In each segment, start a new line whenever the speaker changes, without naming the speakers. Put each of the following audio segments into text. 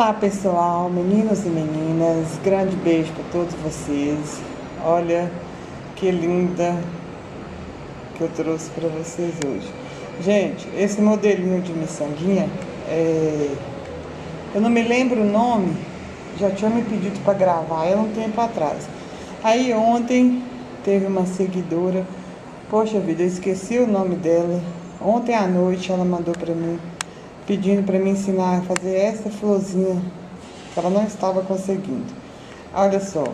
Olá pessoal, meninos e meninas, grande beijo para todos vocês. Olha que linda que eu trouxe para vocês hoje. Gente, esse modelinho de miçanguinha, é... eu não me lembro o nome, já tinha me pedido para gravar ela um tempo atrás. Aí ontem teve uma seguidora, poxa vida, eu esqueci o nome dela. Ontem à noite ela mandou para mim pedindo para me ensinar a fazer essa florzinha que ela não estava conseguindo. Olha só,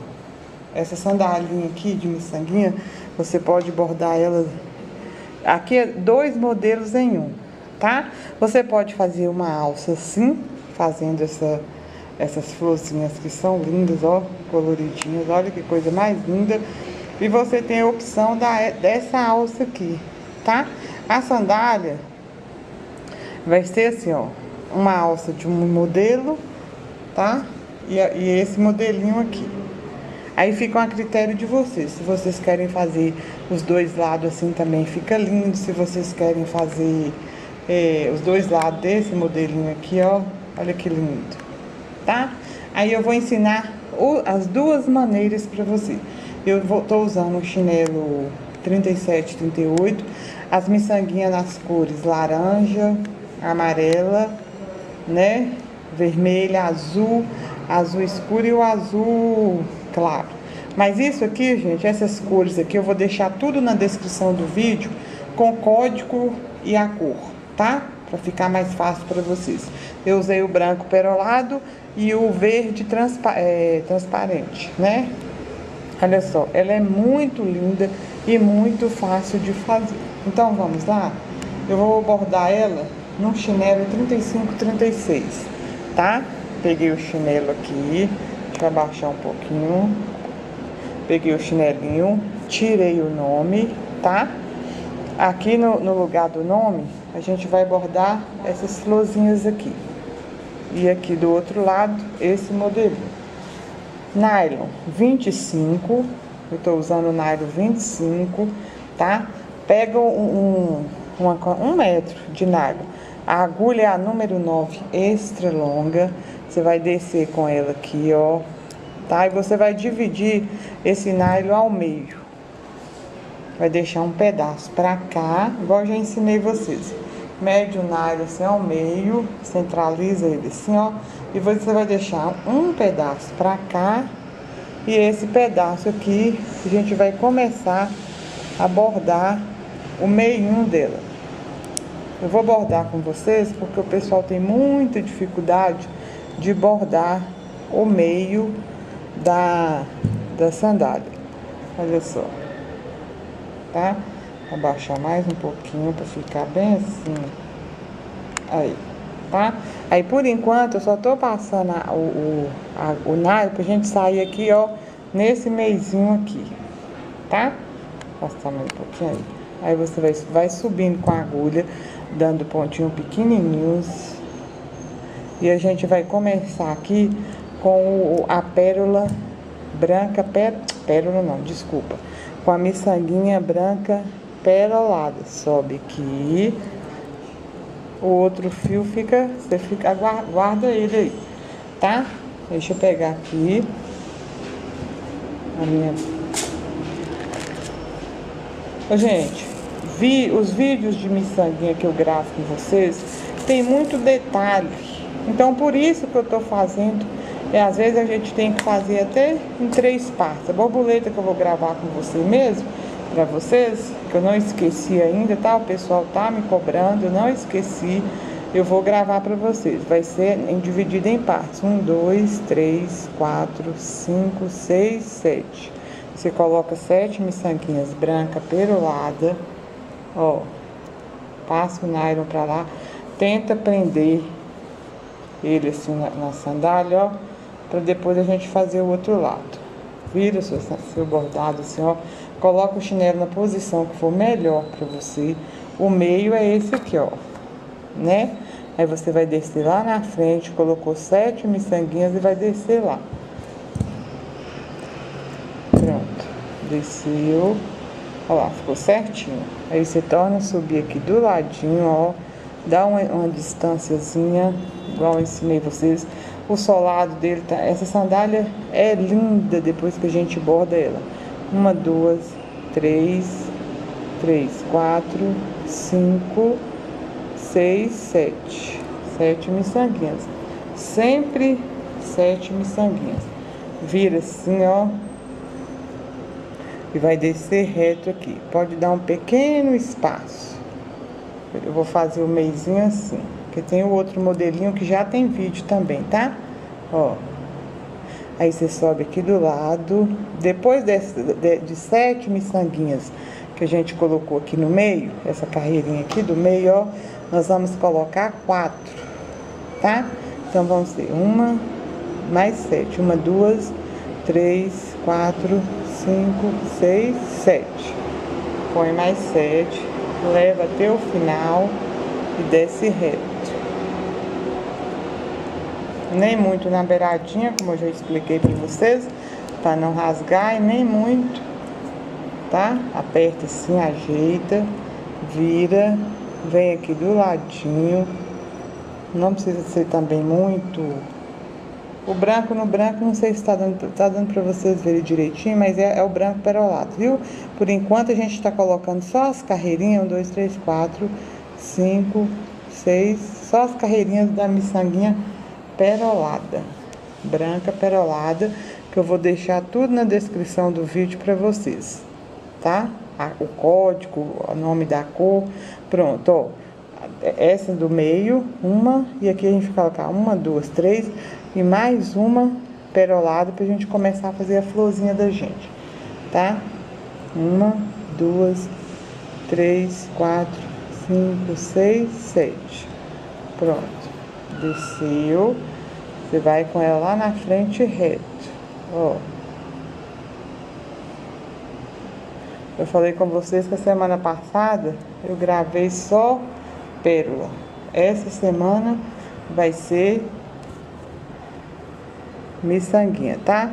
essa sandalinha aqui de miçanguinha, você pode bordar ela. Aqui é dois modelos em um, tá? Você pode fazer uma alça assim, fazendo essa, essas florzinhas que são lindas, ó, coloridinhas. Olha que coisa mais linda. E você tem a opção da, dessa alça aqui, tá? A sandália vai ser assim, ó, uma alça de um modelo, tá? E, e esse modelinho aqui. Aí fica a critério de vocês. Se vocês querem fazer os dois lados assim também fica lindo. Se vocês querem fazer é, os dois lados desse modelinho aqui, ó, olha que lindo, tá? Aí eu vou ensinar o, as duas maneiras para você. Eu vou, tô usando o chinelo 37, 38, as miçanguinhas nas cores laranja, amarela, né? Vermelha, azul, azul escuro e o azul claro. Mas isso aqui, gente, essas cores aqui, eu vou deixar tudo na descrição do vídeo com código e a cor, tá? Para ficar mais fácil para vocês. Eu usei o branco perolado e o verde transpa é, transparente, né? Olha só, ela é muito linda e muito fácil de fazer. Então, vamos lá? Eu vou bordar ela num chinelo 35, 36, tá? Peguei o chinelo aqui, deixa eu abaixar um pouquinho. Peguei o chinelinho, tirei o nome, tá? Aqui no, no lugar do nome, a gente vai bordar essas florzinhas aqui. E aqui do outro lado, esse modelo. Nylon 25, eu tô usando nylon 25, tá? Pega um, um, uma, um metro de nylon a agulha é a número 9, extra longa. Você vai descer com ela aqui, ó. Tá? E você vai dividir esse nylon ao meio. Vai deixar um pedaço pra cá, igual eu já ensinei vocês. Mede o nylon assim ao meio, centraliza ele assim, ó. E você vai deixar um pedaço pra cá. E esse pedaço aqui, a gente vai começar a bordar o meio dela. Eu vou bordar com vocês porque o pessoal tem muita dificuldade de bordar o meio da, da sandália. Olha só. Tá? Abaixar mais um pouquinho para ficar bem assim. Aí. Tá? Aí por enquanto eu só tô passando a, o, a, o nylon pra gente sair aqui, ó, nesse meizinho aqui. Tá? Passar mais um pouquinho aí. Aí você vai, vai subindo com a agulha dando pontinho pequenininhos. E a gente vai começar aqui com a pérola branca, pé, pérola não, desculpa, com a miçanguinha branca perolada. Sobe aqui, o outro fio fica, você fica, guarda ele aí, tá? Deixa eu pegar aqui a minha... Ô, gente, vi, os vídeos de miçanguinha que eu gravo com vocês tem muito detalhe. Então por isso que eu tô fazendo. E às vezes a gente tem que fazer até em três partes. A borboleta que eu vou gravar com você mesmo, para vocês, que eu não esqueci ainda, tá? O pessoal tá me cobrando, eu não esqueci. Eu vou gravar para vocês. Vai ser dividido em partes. Um, dois, três, quatro, cinco, seis, sete. Você coloca sete miçanguinhas branca perolada Ó, passa o nylon pra lá, tenta prender ele assim na, na sandália, ó, pra depois a gente fazer o outro lado. Vira seu, seu bordado assim, ó, coloca o chinelo na posição que for melhor pra você. O meio é esse aqui, ó, né? Aí você vai descer lá na frente, colocou sete miçanguinhas e vai descer lá. Pronto, desceu. Olha lá, ficou certinho. Aí você torna a subir aqui do ladinho, ó. Dá uma, uma distânciazinha, igual eu ensinei vocês. O solado dele tá. Essa sandália é linda depois que a gente borda ela. Uma, duas, três, três, quatro, cinco, seis, sete. Sete miçanguinhas. Sempre sete miçanguinhas. Vira assim, ó. E vai descer reto aqui. Pode dar um pequeno espaço. Eu vou fazer o meizinho assim. Porque tem o outro modelinho que já tem vídeo também, tá? Ó. Aí você sobe aqui do lado. Depois desse, de, de sete miçanguinhas que a gente colocou aqui no meio, essa carreirinha aqui do meio, ó, nós vamos colocar quatro, tá? Então vamos ter uma, mais sete. Uma, duas, três, quatro, cinco, seis, sete. Põe mais sete, leva até o final e desce reto nem muito na beiradinha, como eu já expliquei para vocês, para não rasgar e nem muito, tá? Aperta assim, ajeita, vira, vem aqui do ladinho. Não precisa ser também muito. O branco no branco, não sei se está dando, tá dando para vocês verem direitinho, mas é, é, o branco perolado, viu? Por enquanto a gente está colocando só as carreirinhas, um, dois, três, quatro, cinco, seis, só as carreirinhas da miçanguinha perolada, branca perolada, que eu vou deixar tudo na descrição do vídeo para vocês, tá? O código, o nome da cor, pronto, ó. Essa do meio, uma, e aqui a gente colocar uma, duas, três, e mais uma perolada pra gente começar a fazer a florzinha da gente, tá? Uma, duas, três, quatro, cinco, seis, sete. Pronto desceu, você vai com ela lá na frente reto, ó. Eu falei com vocês que a semana passada eu gravei só pérola. Essa semana vai ser miçanguinha, tá?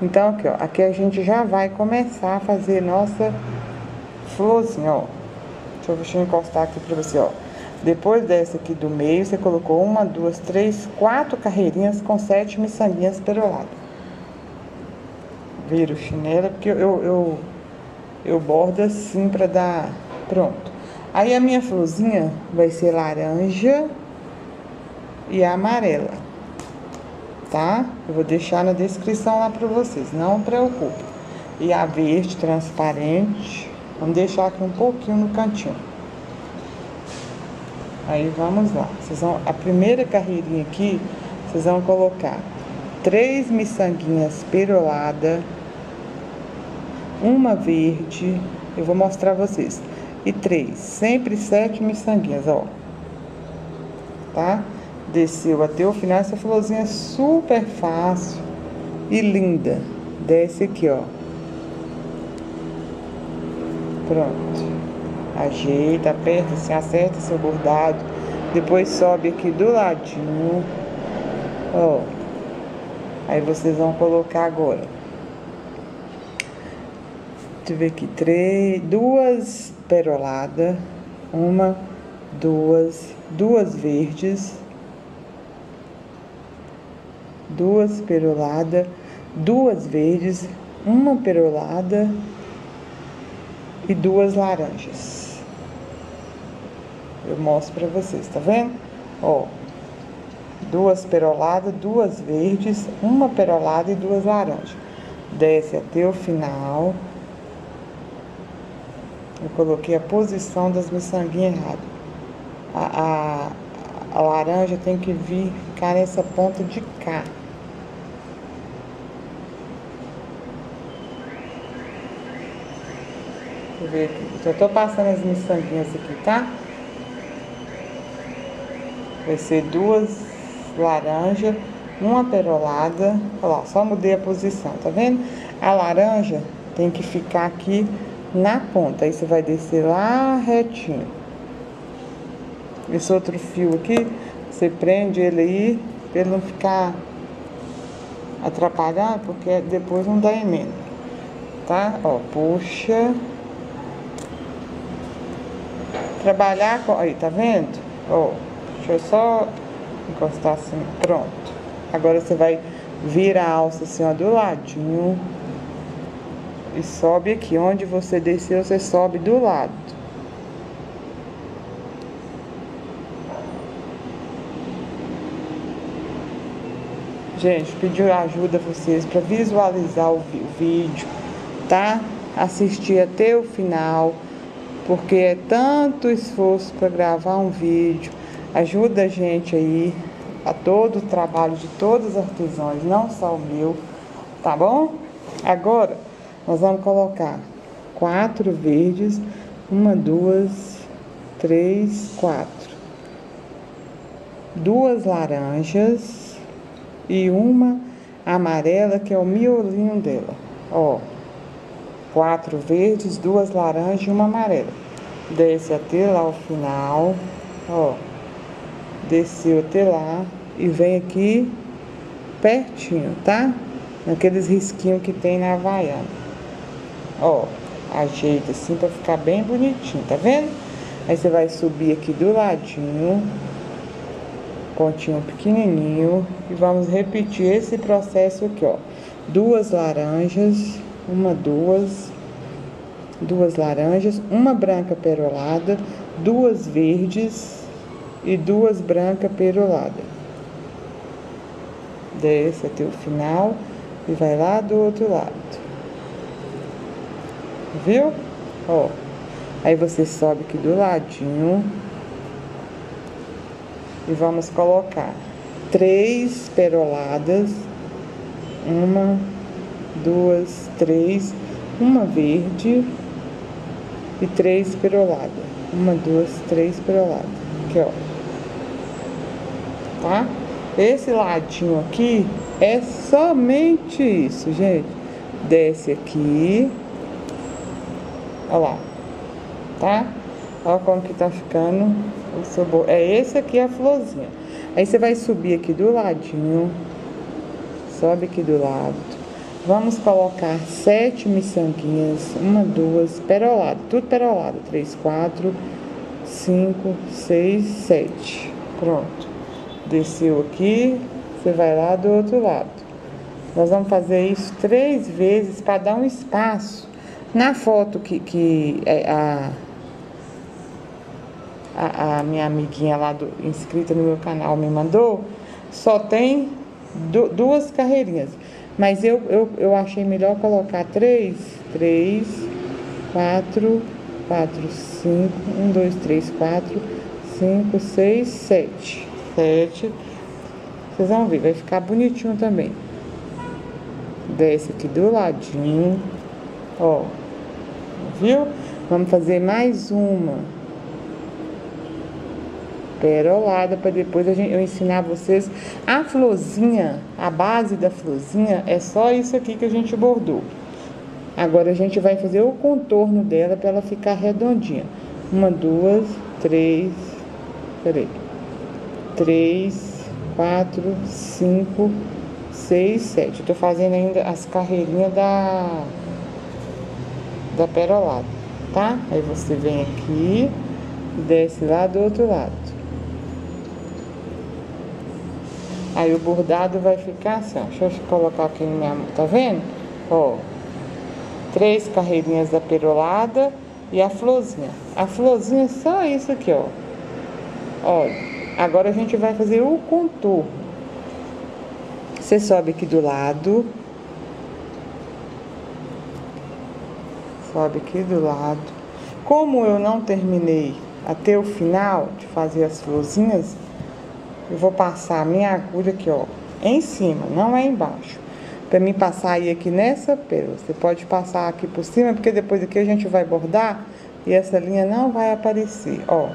Então aqui, ó, aqui a gente já vai começar a fazer nossa florzinha, ó. Deixa eu encostar aqui pra você, ó. Depois dessa aqui do meio, você colocou uma, duas, três, quatro carreirinhas com sete miçanguinhas peroladas. Vira o chinelo, porque eu, eu, eu bordo assim pra dar... Pronto. Aí a minha florzinha vai ser laranja e amarela, tá? Eu vou deixar na descrição lá pra vocês, não preocupe. E a verde transparente, vamos deixar aqui um pouquinho no cantinho. Aí vamos lá. Vocês vão, a primeira carreirinha aqui, vocês vão colocar três miçanguinhas perolada, uma verde, eu vou mostrar vocês. E três, sempre sete miçanguinhas, ó. Tá? Desceu até o final, essa florzinha é super fácil e linda. Desce aqui, ó. Pronto. Ajeita, aperta, se acerta seu bordado, depois sobe aqui do ladinho, ó, aí vocês vão colocar agora, deixa eu ver aqui, três, duas peroladas, uma, duas, duas verdes, duas peroladas, duas verdes, uma perolada e duas laranjas. Eu mostro pra vocês, tá vendo? Ó, duas peroladas, duas verdes, uma perolada e duas laranjas. Desce até o final. Eu coloquei a posição das miçanguinhas errada. A, a, a laranja tem que vir ficar nessa ponta de cá. Deixa eu ver aqui. Já tô passando as miçanguinhas aqui, tá? Vai ser duas laranjas, uma perolada. Olha lá, só mudei a posição, tá vendo? A laranja tem que ficar aqui na ponta. Aí você vai descer lá retinho. Esse outro fio aqui, você prende ele aí, pra ele não ficar atrapalhado, porque depois não dá emenda. Tá? Ó, puxa. Trabalhar com... Aí, tá vendo? Ó. Deixa eu só encostar assim, pronto. Agora você vai virar a alça assim, ó, do ladinho. E sobe aqui. Onde você desceu, você sobe do lado. Gente, pediu ajuda a vocês para visualizar o, vídeo, tá? Assistir até o final, porque é tanto esforço para gravar um vídeo. Ajuda a gente aí, a todo o trabalho de todos os artesãos, não só o meu, tá bom? Agora, nós vamos colocar quatro verdes, uma, duas, três, quatro. Duas laranjas e uma amarela que é o miolinho dela. Ó, quatro verdes, duas laranjas e uma amarela. Desce até lá o final, ó, desceu até lá e vem aqui pertinho, tá? Naqueles risquinhos que tem na Havaiana. Ó, ajeita assim pra ficar bem bonitinho, tá vendo? Aí você vai subir aqui do ladinho pontinho pequenininho e vamos repetir esse processo aqui, ó. Duas laranjas, uma, duas, duas laranjas, uma branca perolada, duas verdes e duas brancas peroladas. Desce até o final e vai lá do outro lado. Viu? Ó. Aí você sobe aqui do ladinho e vamos colocar três peroladas, uma, duas, três, uma verde e três peroladas, uma, duas, três peroladas, aqui ó, tá? Esse ladinho aqui é somente isso, gente. Desce aqui, ó lá, tá? Olha como que tá ficando o É esse aqui a florzinha. Aí você vai subir aqui do ladinho. Sobe aqui do lado. Vamos colocar sete miçanguinhas. Uma, duas, perolado. Tudo perolado. Três, quatro, cinco, seis, sete. Pronto. Desceu aqui. Você vai lá do outro lado. Nós vamos fazer isso três vezes para dar um espaço. Na foto que, que é, a a, a minha amiguinha lá do, inscrita no meu canal me mandou, só tem du, duas carreirinhas. Mas eu, eu, eu achei melhor colocar três, três, quatro, quatro, cinco, um, dois, três, quatro, cinco, seis, sete. Sete. Vocês vão ver, vai ficar bonitinho também. Desce aqui do ladinho, ó. Viu? Vamos fazer mais uma perolada para depois eu ensinar vocês a florzinha, a base da florzinha é só isso aqui que a gente bordou. Agora a gente vai fazer o contorno dela para ela ficar redondinha. Uma, duas, três, peraí, três, quatro, cinco, seis, sete. Eu tô fazendo ainda as carreirinhas da da perolada, tá? Aí você vem aqui, desce lá do outro lado. Aí o bordado vai ficar assim, ó. Deixa eu colocar aqui na minha mão, tá vendo? Ó, três carreirinhas da perolada e a florzinha. A florzinha é só isso aqui, ó. Olha, agora a gente vai fazer o contorno. Você sobe aqui do lado. Sobe aqui do lado. Como eu não terminei até o final de fazer as florzinhas, eu vou passar a minha agulha aqui, ó, em cima, não é embaixo. Pra mim passar aí aqui nessa pérola. Você pode passar aqui por cima, porque depois aqui a gente vai bordar e essa linha não vai aparecer, ó.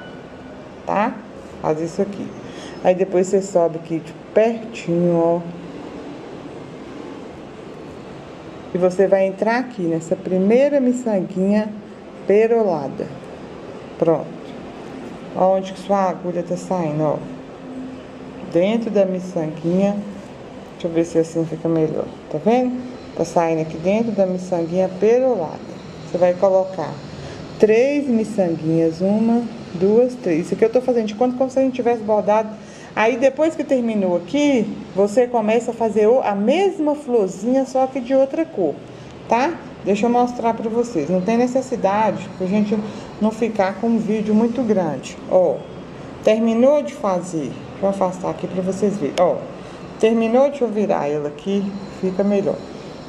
Tá? Faz isso aqui. Aí depois você sobe aqui de pertinho, ó. E você vai entrar aqui nessa primeira miçanguinha perolada. Pronto. Onde que sua agulha tá saindo, ó dentro da miçanguinha. Deixa eu ver se assim fica melhor. Tá vendo? Tá saindo aqui dentro da miçanguinha perolada. Você vai colocar três miçanguinhas. Uma, duas, três. Isso aqui eu tô fazendo de conta como se a gente tivesse bordado Aí depois que terminou aqui, você começa a fazer a mesma florzinha, só que de outra cor, tá? Deixa eu mostrar para vocês. Não tem necessidade pra gente não ficar com um vídeo muito grande. Ó, terminou de fazer. Eu afastar aqui para vocês verem. Ó, terminou de eu virar ela aqui, fica melhor.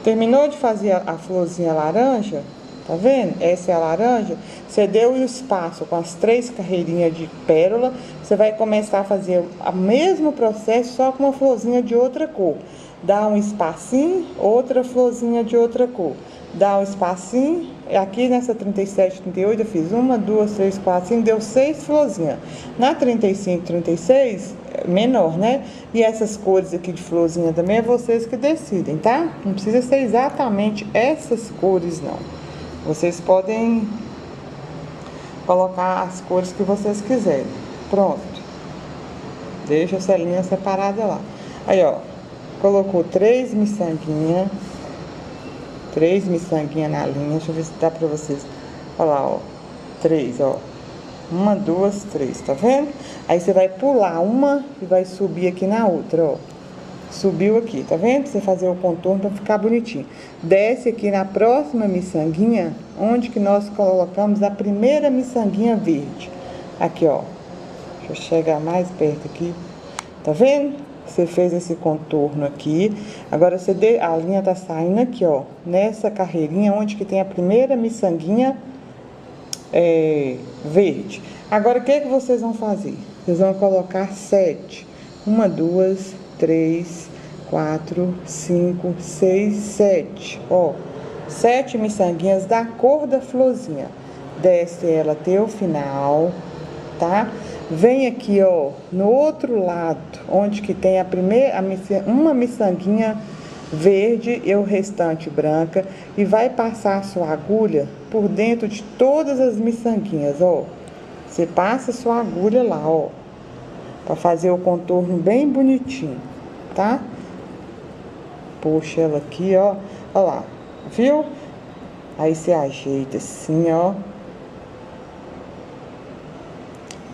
Terminou de fazer a, a florzinha laranja, Tá vendo? Essa é a laranja. Você deu o espaço com as três carreirinhas de pérola. Você vai começar a fazer o mesmo processo, só com uma florzinha de outra cor. Dá um espacinho, outra florzinha de outra cor. Dá um espacinho. Aqui nessa 37, 38, eu fiz uma, duas, três, quatro, cinco, deu seis florzinhas. Na 35, 36, menor, né? E essas cores aqui de florzinha também é vocês que decidem, tá? Não precisa ser exatamente essas cores, não. Vocês podem colocar as cores que vocês quiserem. Pronto. Deixa essa linha separada lá. Aí, ó. Colocou três miçanguinhas. Três miçanguinhas na linha. Deixa eu ver se dá pra vocês. Olha lá, ó. Três, ó. Uma, duas, três, tá vendo? Aí você vai pular uma e vai subir aqui na outra, ó. Subiu aqui, tá vendo? Você fazer o contorno para ficar bonitinho. Desce aqui na próxima miçanguinha, onde que nós colocamos a primeira miçanguinha verde. Aqui, ó. Deixa eu chegar mais perto aqui. Tá vendo? Você fez esse contorno aqui. Agora, você de... a linha tá saindo aqui, ó. Nessa carreirinha, onde que tem a primeira miçanguinha é, verde. Agora, o que, que vocês vão fazer? Vocês vão colocar sete. Uma, duas, três, quatro, cinco, seis, sete. Ó, sete miçanguinhas da cor da florzinha. Desce ela até o final, tá? Vem aqui, ó, no outro lado, onde que tem a primeira, a uma miçanguinha verde e o restante branca e vai passar a sua agulha por dentro de todas as miçanguinhas, ó. Você passa a sua agulha lá, ó, para fazer o contorno bem bonitinho tá? Puxa ela aqui, ó. Ó lá, viu? Aí você ajeita assim, ó.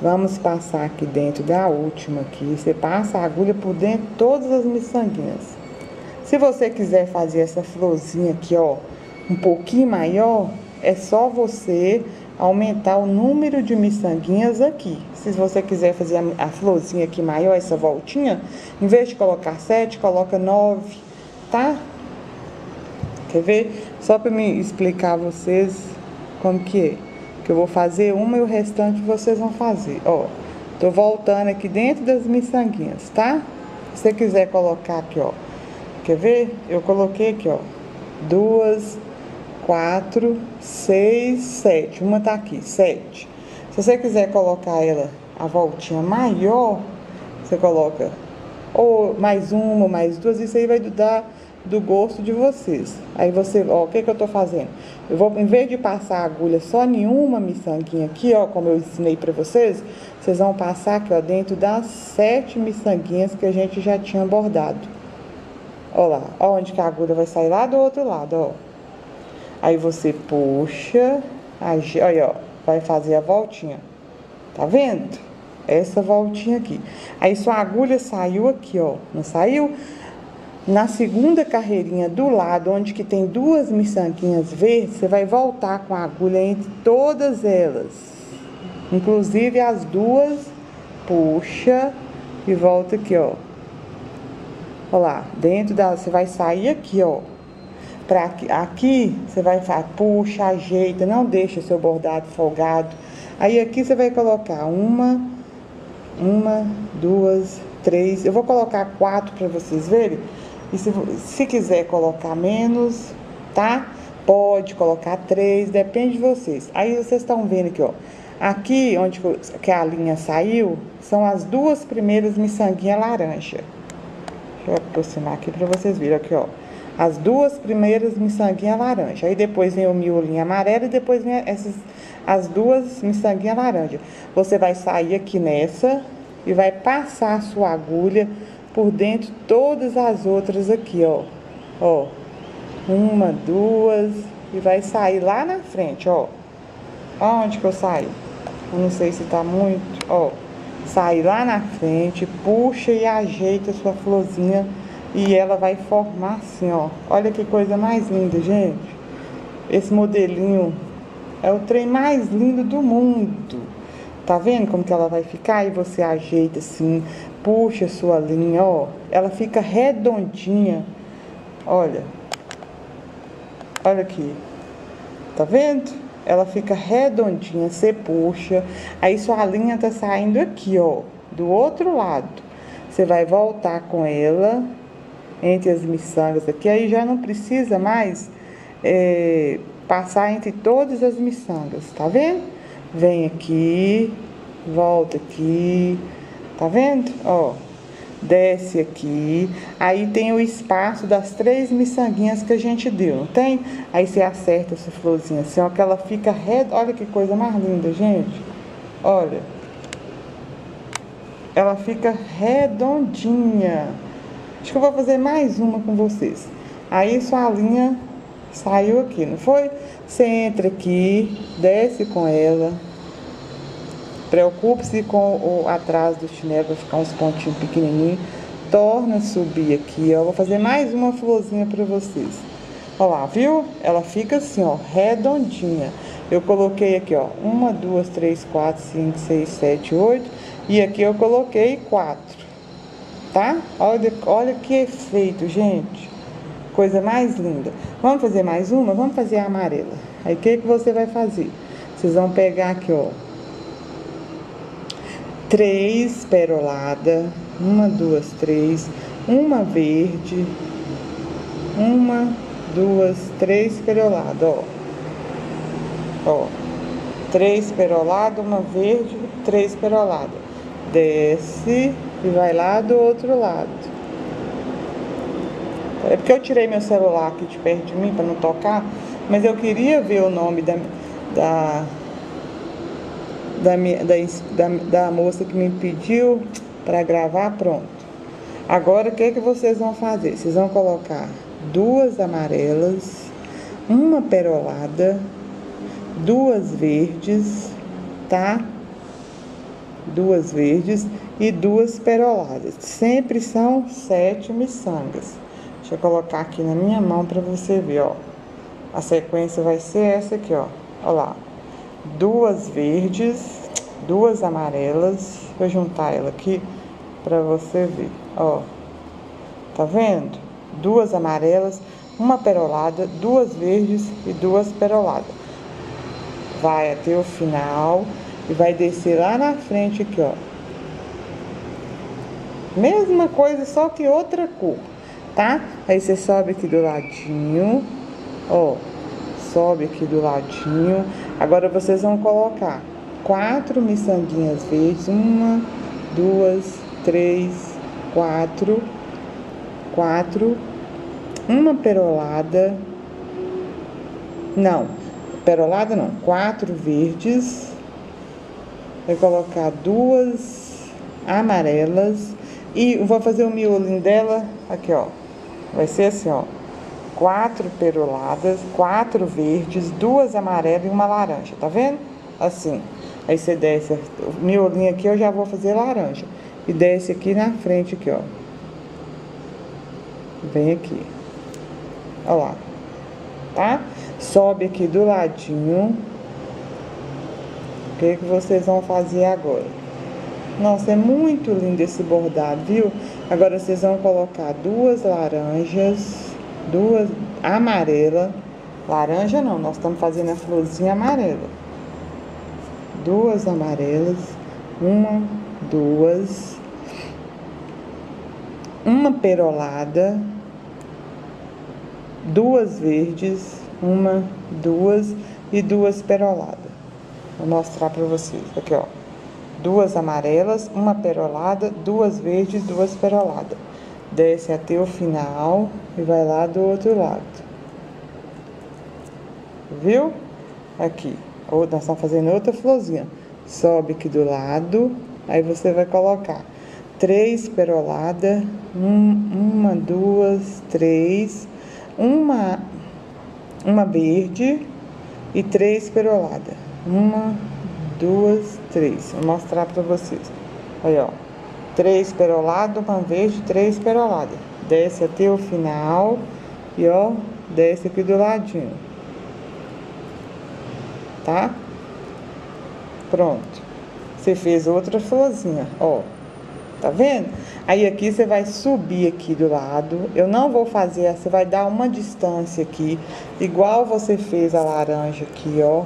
Vamos passar aqui dentro da última aqui. Você passa a agulha por dentro de todas as miçanguinhas. Se você quiser fazer essa florzinha aqui, ó, um pouquinho maior, é só você aumentar o número de miçanguinhas aqui. Se você quiser fazer a, a florzinha aqui maior, essa voltinha, em vez de colocar sete, coloca nove, tá? Quer ver? Só para me explicar a vocês como que é. Que eu vou fazer uma e o restante vocês vão fazer. Ó, tô voltando aqui dentro das miçanguinhas, tá? Se você quiser colocar aqui, ó. Quer ver? Eu coloquei aqui, ó. Duas, quatro, seis, sete. Uma tá aqui, sete. Se você quiser colocar ela a voltinha maior, você coloca ou mais uma, mais duas, isso aí vai dar do gosto de vocês. Aí você, ó, o que que eu tô fazendo? Eu vou, em vez de passar a agulha só nenhuma miçanguinha aqui, ó, como eu ensinei pra vocês, vocês vão passar aqui, ó, dentro das sete miçanguinhas que a gente já tinha bordado. Ó lá, ó onde que a agulha vai sair lá do outro lado, ó. Aí você puxa, olha, ó, vai fazer a voltinha. Tá vendo? Essa voltinha aqui. Aí sua agulha saiu aqui, ó. Não saiu? Na segunda carreirinha do lado, onde que tem duas miçanguinhas verdes, você vai voltar com a agulha entre todas elas. Inclusive as duas, puxa e volta aqui, ó. Olha lá, dentro da, você vai sair aqui, ó para aqui, aqui você vai puxa, ajeita, não deixa seu bordado folgado. Aí aqui você vai colocar uma, uma, duas, três. Eu vou colocar quatro para vocês verem. E se, se quiser colocar menos, tá? Pode colocar três, depende de vocês. Aí vocês estão vendo aqui, ó. Aqui onde que a linha saiu, são as duas primeiras miçanguinhas laranja. Deixa eu aproximar aqui para vocês verem aqui, ó as duas primeiras miçanguinha laranja. Aí depois vem o miolinho amarelo e depois vem essas, as duas miçanguinha laranja. Você vai sair aqui nessa e vai passar a sua agulha por dentro de todas as outras aqui, ó. Ó, uma, duas, e vai sair lá na frente, ó. Onde que eu saio? Eu não sei se tá muito, ó. sair lá na frente, puxa e ajeita sua florzinha e ela vai formar assim, ó. Olha que coisa mais linda, gente. Esse modelinho é o trem mais lindo do mundo. Tá vendo como que ela vai ficar? E você ajeita assim, puxa a sua linha, ó. Ela fica redondinha. Olha. Olha aqui. Tá vendo? Ela fica redondinha, você puxa. Aí sua linha tá saindo aqui, ó. Do outro lado. Você vai voltar com ela entre as miçangas aqui. Aí já não precisa mais é, passar entre todas as miçangas, tá vendo? Vem aqui, volta aqui, tá vendo? Ó, desce aqui, aí tem o espaço das três miçanguinhas que a gente deu, não tem? Aí você acerta essa florzinha assim, ó, que ela fica red... Olha que coisa mais linda, gente. Olha. Ela fica redondinha. Acho que eu vou fazer mais uma com vocês. Aí sua linha saiu aqui, não foi? Você entra aqui, desce com ela. Preocupe-se com o atrás do chinelo, vai ficar uns pontinhos pequenininhos. Torna a subir aqui, ó. Vou fazer mais uma florzinha para vocês. Ó lá, viu? Ela fica assim, ó, redondinha. Eu coloquei aqui, ó, uma, duas, três, quatro, cinco, seis, sete, oito. E aqui eu coloquei quatro, tá? Olha, olha que efeito, gente coisa mais linda. Vamos fazer mais uma? Vamos fazer a amarela. Aí o que, que você vai fazer? Vocês vão pegar aqui, ó. Três peroladas. Uma, duas, três. Uma verde. Uma, duas, três peroladas, ó. Ó. Três peroladas, uma verde, três peroladas. Desce e vai lá do outro lado. É porque eu tirei meu celular aqui de perto de mim para não tocar, mas eu queria ver o nome da, da, da, da, da moça que me pediu para gravar, pronto. Agora o que, é que vocês vão fazer? Vocês vão colocar duas amarelas, uma perolada, duas verdes, tá? Duas verdes e duas peroladas. Sempre são sete miçangas. Deixa eu colocar aqui na minha mão para você ver, ó. A sequência vai ser essa aqui, ó. Ó lá. Duas verdes, duas amarelas. Vou juntar ela aqui para você ver, ó. Tá vendo? Duas amarelas, uma perolada, duas verdes e duas peroladas. Vai até o final e vai descer lá na frente aqui, ó. Mesma coisa, só que outra cor tá? Aí você sobe aqui do ladinho, ó, sobe aqui do ladinho. Agora vocês vão colocar quatro miçanguinhas verdes, uma, duas, três, quatro, quatro, uma perolada, não, perolada não, quatro verdes, vai colocar duas amarelas e vou fazer o miolinho dela aqui, ó. Vai ser assim, ó. Quatro peroladas, quatro verdes, duas amarelas e uma laranja, tá vendo? Assim. Aí você desce, miolinho aqui eu já vou fazer laranja. E desce aqui na frente, aqui, ó. Vem aqui. Ó lá. Tá? Sobe aqui do ladinho. O que, que vocês vão fazer agora? Nossa, é muito lindo esse bordado, viu? Agora vocês vão colocar duas laranjas, duas amarela. Laranja não, nós estamos fazendo a florzinha amarela. Duas amarelas, uma, duas, uma perolada, duas verdes, uma, duas e duas peroladas. Vou mostrar para vocês. Aqui, ó duas amarelas, uma perolada, duas verdes, duas peroladas. Desce até o final e vai lá do outro lado. Viu? Aqui. Ou nós estamos fazendo outra florzinha. Sobe aqui do lado, aí você vai colocar três peroladas, um, uma, duas, três, uma, uma verde e três peroladas. Uma, duas, três. Vou mostrar para vocês. Aí, ó. Três peroladas, uma vez de três peroladas. Desce até o final e, ó, desce aqui do ladinho. Tá? Pronto. Você fez outra florzinha, ó. Tá vendo? Aí aqui você vai subir aqui do lado. Eu não vou fazer, você vai dar uma distância aqui, igual você fez a laranja aqui, ó.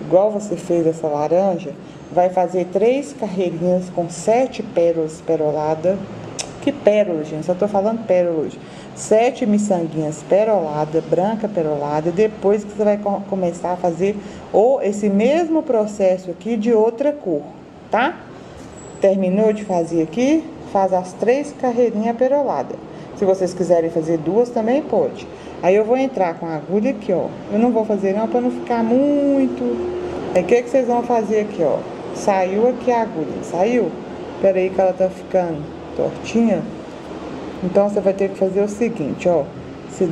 Igual você fez essa laranja. Vai fazer três carreirinhas com sete pérolas peroladas. Que pérola, gente? Só tô falando pérolas. Sete miçanguinhas perolada, branca perolada. Depois que você vai começar a fazer ou esse mesmo processo aqui de outra cor, tá? Terminou de fazer aqui, faz as três carreirinhas peroladas. Se vocês quiserem fazer duas, também pode. Aí eu vou entrar com a agulha aqui, ó. Eu não vou fazer não, para não ficar muito... Aí o que, que vocês vão fazer aqui, ó? Saiu aqui a agulha, saiu? Espera aí que ela tá ficando tortinha. Então, você vai ter que fazer o seguinte, ó. Você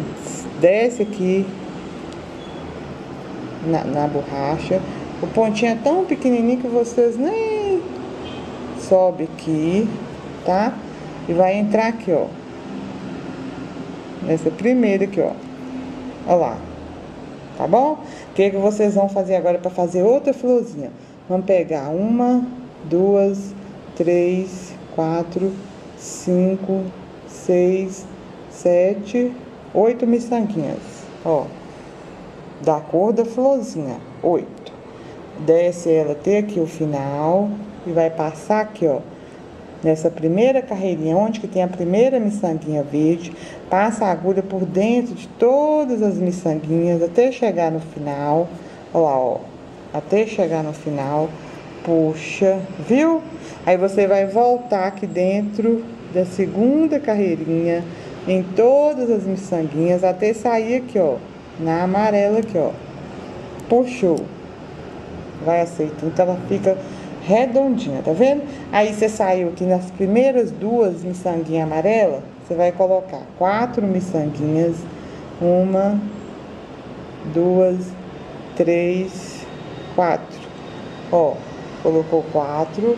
desce aqui na, na borracha. O pontinho é tão pequenininho que vocês nem sobe aqui, tá? E vai entrar aqui, ó. Nessa primeira aqui, ó. Ó lá. Tá bom? O que, que vocês vão fazer agora para fazer outra florzinha? Vamos pegar uma, duas, três, quatro, cinco, seis, sete, oito miçanguinhas, ó. Da cor da florzinha, oito. Desce ela até aqui o final, e vai passar aqui, ó, nessa primeira carreirinha, onde que tem a primeira miçanguinha verde, passa a agulha por dentro de todas as miçanguinhas até chegar no final, ó lá, ó, até chegar no final, puxa, viu? Aí você vai voltar aqui dentro da segunda carreirinha, em todas as miçanguinhas, até sair aqui, ó, na amarela aqui, ó, puxou, vai aceitando, então ela fica redondinha, tá vendo? Aí você saiu aqui nas primeiras duas miçanguinhas amarelas, você vai colocar quatro miçanguinhas, uma, duas, três, quatro. Ó, colocou quatro,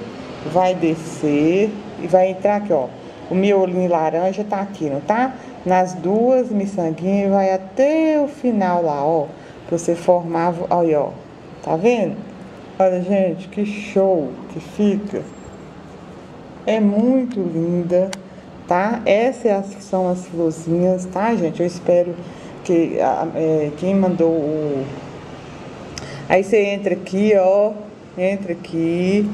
vai descer e vai entrar aqui, ó. O miolinho laranja tá aqui, não tá? Nas duas miçanguinhas vai até o final lá, ó. Pra você formar, olha, ó. Tá vendo? Olha, gente, que show que fica. É muito linda, tá? Essas são as florzinhas, tá, gente? Eu espero que é, quem mandou o... Aí você entra aqui, ó, entra aqui,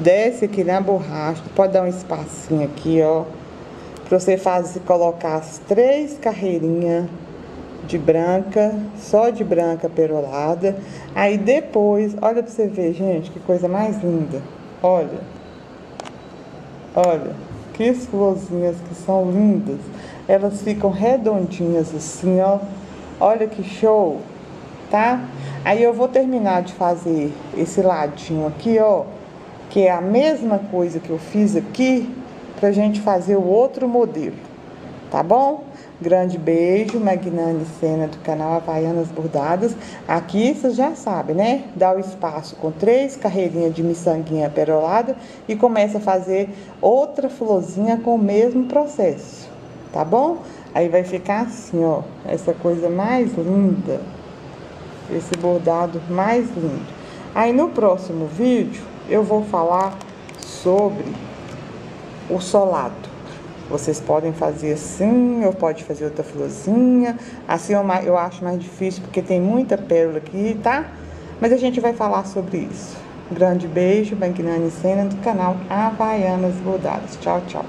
desce aqui na borracha, pode dar um espacinho aqui, ó, pra você fazer, colocar as três carreirinhas de branca, só de branca perolada. Aí depois, olha pra você ver, gente, que coisa mais linda. Olha. Olha, que florzinhas que são lindas. Elas ficam redondinhas assim, ó. Olha que show, tá? Aí eu vou terminar de fazer esse ladinho aqui, ó. Que é a mesma coisa que eu fiz aqui, pra gente fazer o outro modelo, tá bom? Grande beijo, Magnane Sena do canal Havaianas Bordadas. Aqui vocês já sabem, né? Dá o espaço com três carreirinhas de miçanguinha perolada e começa a fazer outra florzinha com o mesmo processo, tá bom? Aí vai ficar assim, ó, essa coisa mais linda, esse bordado mais lindo. Aí no próximo vídeo eu vou falar sobre o solado. Vocês podem fazer assim, ou pode fazer outra florzinha. Assim eu, acho mais difícil, porque tem muita pérola aqui, tá? Mas a gente vai falar sobre isso. Um grande beijo, Banquinani Sena, do canal Havaianas Bordadas. Tchau, tchau.